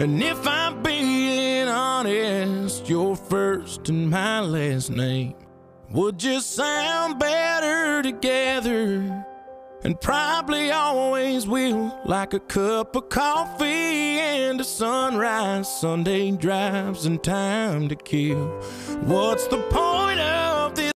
And if I'm being honest, your first and my last name would just sound better together. And probably always will, like a cup of coffee and a sunrise, Sunday drives and time to kill. What's the point of?